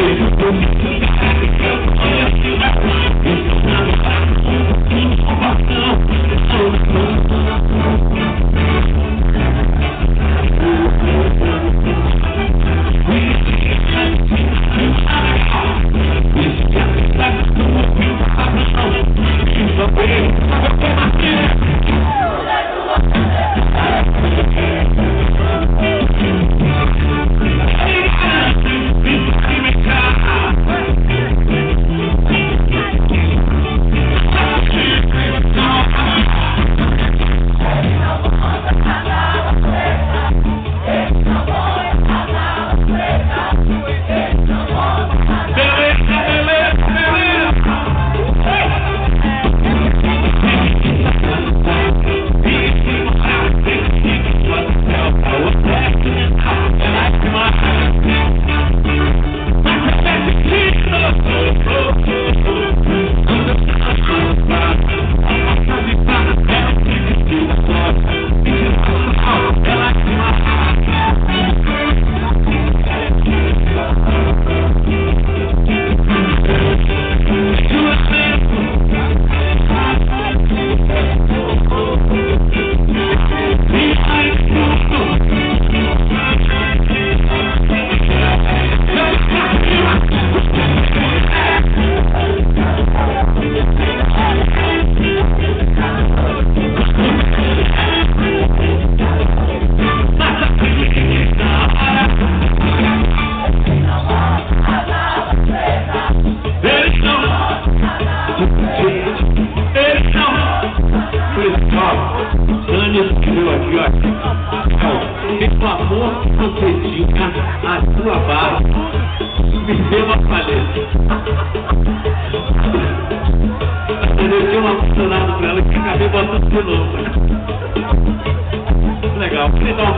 baby, don't Dani escreveu aqui, ó. Reclamou que você tinha a sua barra. Me deu uma paleta. Eu tinha uma funcionária pra ela que acabei botando de novo. Legal, vou dar uma